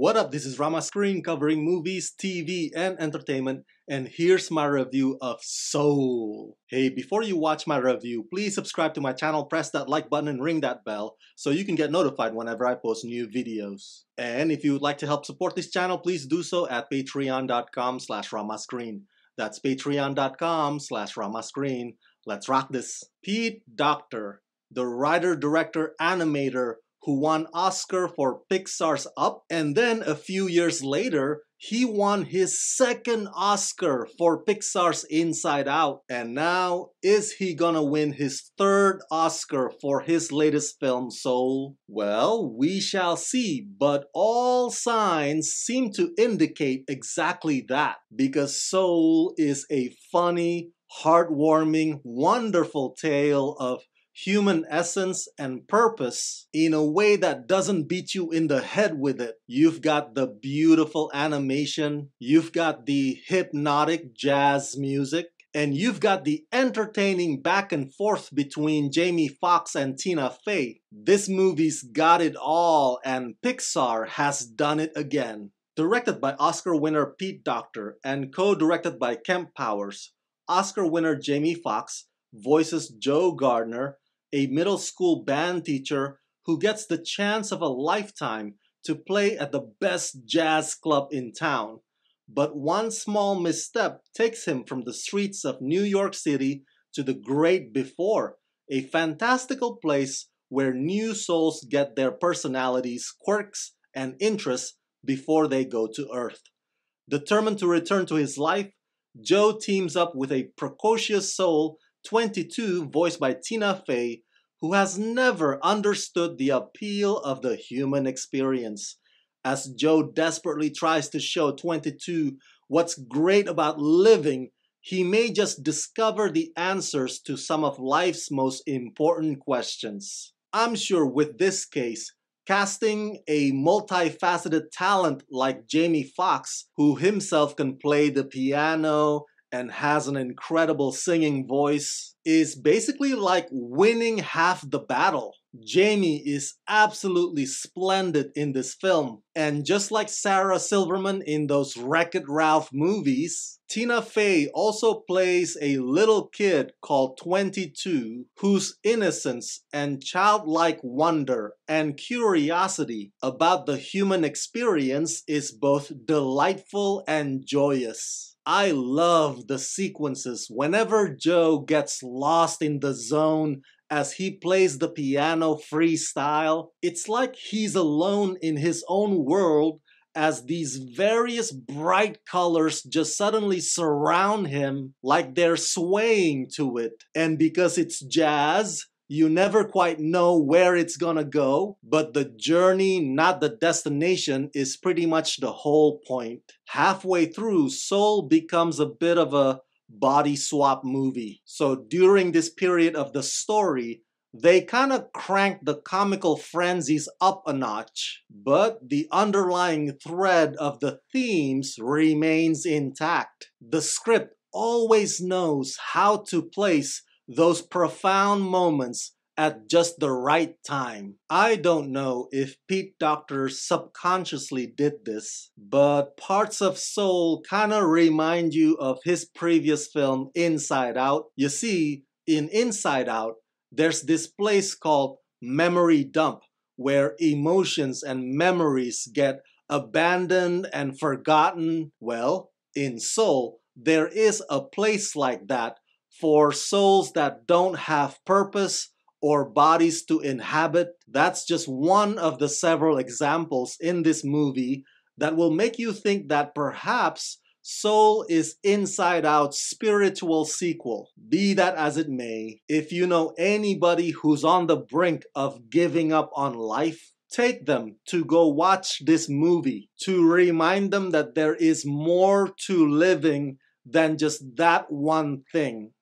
What up, this is Rama Screen covering movies, TV, and entertainment, and here's my review of Soul. Hey, before you watch my review, please subscribe to my channel, press that like button, and ring that bell so you can get notified whenever I post new videos. And if you would like to help support this channel, please do so at patreon.com slash ramascreen. That's patreon.com slash ramascreen. Let's rock this. Pete Docter, the writer, director, animator, who won Oscar for Pixar's Up, and then a few years later, he won his second Oscar for Pixar's Inside Out. And now, is he gonna win his third Oscar for his latest film, Soul? Well, we shall see, but all signs seem to indicate exactly that, because Soul is a funny, heartwarming, wonderful tale of human essence and purpose in a way that doesn't beat you in the head with it. You've got the beautiful animation, you've got the hypnotic jazz music, and you've got the entertaining back and forth between Jamie Foxx and Tina Fey. This movie's got it all, and Pixar has done it again. Directed by Oscar winner Pete Docter and co directed by Kemp Powers, Oscar winner Jamie Foxx voices Joe Gardner, a middle school band teacher who gets the chance of a lifetime to play at the best jazz club in town. But one small misstep takes him from the streets of New York City to the great before, a fantastical place where new souls get their personalities, quirks, and interests before they go to Earth. Determined to return to his life, Joe teams up with a precocious soul 22, voiced by Tina Fey, who has never understood the appeal of the human experience. As Joe desperately tries to show 22 what's great about living, he may just discover the answers to some of life's most important questions. I'm sure with this case, casting a multifaceted talent like Jamie Foxx, who himself can play the piano and has an incredible singing voice, is basically like winning half the battle. Jamie is absolutely splendid in this film. And just like Sarah Silverman in those Wreck It Ralph movies, Tina Fey also plays a little kid called 22 whose innocence and childlike wonder and curiosity about the human experience is both delightful and joyous. I love the sequences whenever Joe gets lost in the zone as he plays the piano freestyle. It's like he's alone in his own world as these various bright colors just suddenly surround him like they're swaying to it. And because it's jazz, you never quite know where it's gonna go, but the journey, not the destination, is pretty much the whole point. Halfway through, Soul becomes a bit of a body swap movie. So during this period of the story, they kind of crank the comical frenzies up a notch, but the underlying thread of the themes remains intact. The script always knows how to place those profound moments at just the right time. I don't know if Pete Docter subconsciously did this, but parts of Soul kind of remind you of his previous film Inside Out. You see, in Inside Out, there's this place called Memory Dump where emotions and memories get abandoned and forgotten. Well, in Soul, there is a place like that for souls that don't have purpose or bodies to inhabit. That's just one of the several examples in this movie that will make you think that perhaps Soul is Inside out spiritual sequel. Be that as it may, if you know anybody who's on the brink of giving up on life, take them to go watch this movie to remind them that there is more to living than just that one thing.